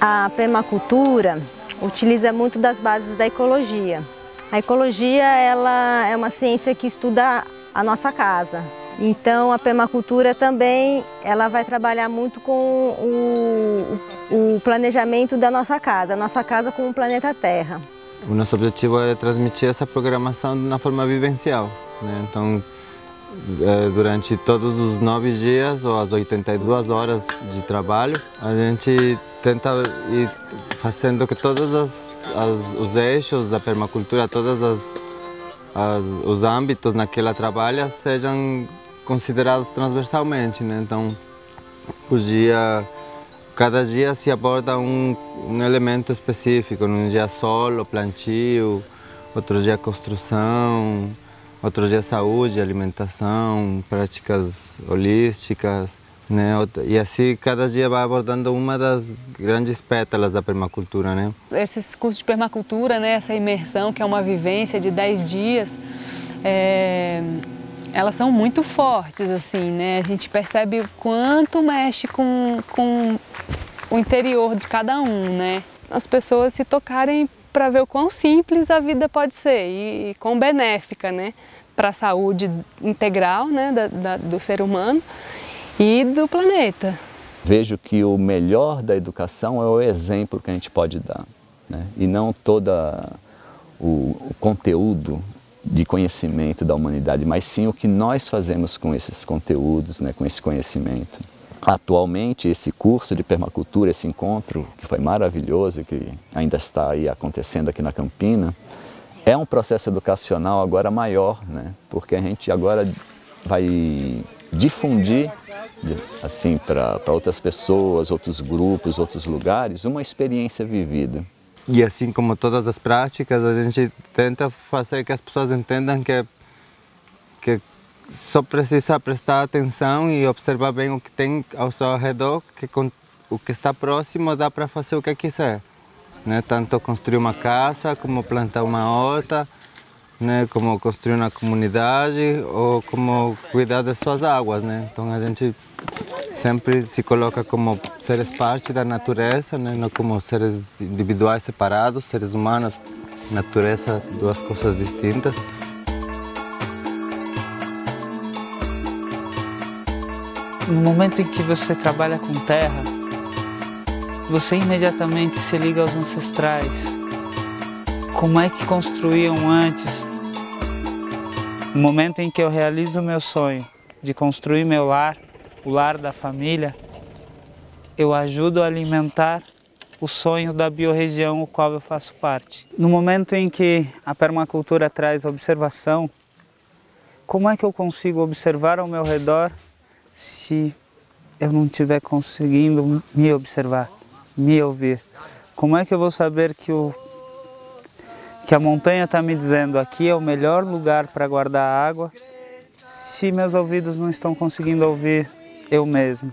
A permacultura utiliza muito das bases da ecologia. A ecologia ela é uma ciência que estuda a nossa casa. Então a permacultura também ela vai trabalhar muito com o, o planejamento da nossa casa, a nossa casa com o planeta Terra. O nosso objetivo é transmitir essa programação na forma vivencial. Né? Então, durante todos os nove dias ou as 82 horas de trabalho, a gente tenta ir fazendo que todos as, as, os eixos da permacultura, todos as, os âmbitos naquela trabalha sejam considerados transversalmente. Né? Então, por dia Cada dia se aborda um, um elemento específico, num dia solo, plantio, outro dia construção, outro dia saúde, alimentação, práticas holísticas. Né? E assim cada dia vai abordando uma das grandes pétalas da permacultura. Né? Esses cursos de permacultura, né? essa imersão que é uma vivência de 10 dias, é elas são muito fortes, assim, né? A gente percebe o quanto mexe com, com o interior de cada um, né? As pessoas se tocarem para ver o quão simples a vida pode ser e, e quão benéfica, né? Para a saúde integral, né? Da, da, do ser humano e do planeta. Vejo que o melhor da educação é o exemplo que a gente pode dar, né? E não toda o, o conteúdo de conhecimento da humanidade, mas sim o que nós fazemos com esses conteúdos, né, com esse conhecimento. Atualmente, esse curso de permacultura, esse encontro, que foi maravilhoso, que ainda está aí acontecendo aqui na Campina, é um processo educacional agora maior, né? porque a gente agora vai difundir assim para outras pessoas, outros grupos, outros lugares, uma experiência vivida. E assim como todas as práticas, a gente tenta fazer que as pessoas entendam que, que só precisa prestar atenção e observar bem o que tem ao seu redor, que com, o que está próximo dá para fazer o que quiser. Né? Tanto construir uma casa, como plantar uma horta, né? como construir uma comunidade ou como cuidar das suas águas. Né? Então a gente sempre se coloca como seres parte da natureza, né? não como seres individuais separados, seres humanos, natureza, duas coisas distintas. No momento em que você trabalha com terra, você imediatamente se liga aos ancestrais. Como é que construíam antes? No momento em que eu realizo o meu sonho de construir meu lar, o lar da família, eu ajudo a alimentar o sonho da biorregião o qual eu faço parte. No momento em que a permacultura traz observação, como é que eu consigo observar ao meu redor se eu não estiver conseguindo me observar, me ouvir? Como é que eu vou saber que, o, que a montanha está me dizendo aqui é o melhor lugar para guardar água se meus ouvidos não estão conseguindo ouvir eu mesmo.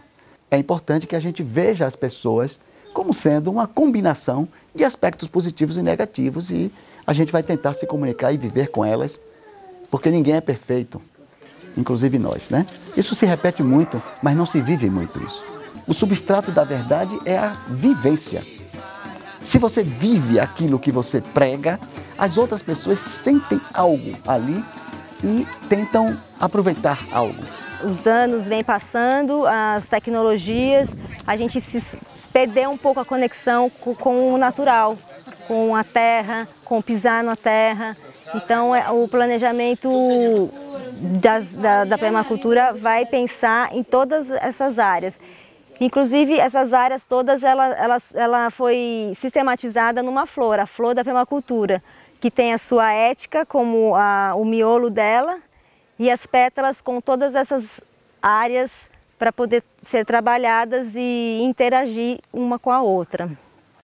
É importante que a gente veja as pessoas como sendo uma combinação de aspectos positivos e negativos e a gente vai tentar se comunicar e viver com elas, porque ninguém é perfeito, inclusive nós, né? Isso se repete muito, mas não se vive muito isso. O substrato da verdade é a vivência. Se você vive aquilo que você prega, as outras pessoas sentem algo ali e tentam aproveitar algo os anos vêm passando, as tecnologias, a gente se perdeu um pouco a conexão com, com o natural, com a terra, com pisar na terra. Então é, o planejamento das, da, da permacultura vai pensar em todas essas áreas. Inclusive, essas áreas todas, ela, ela, ela foi sistematizada numa flor, a flor da permacultura, que tem a sua ética como a, o miolo dela, e as pétalas com todas essas áreas para poder ser trabalhadas e interagir uma com a outra.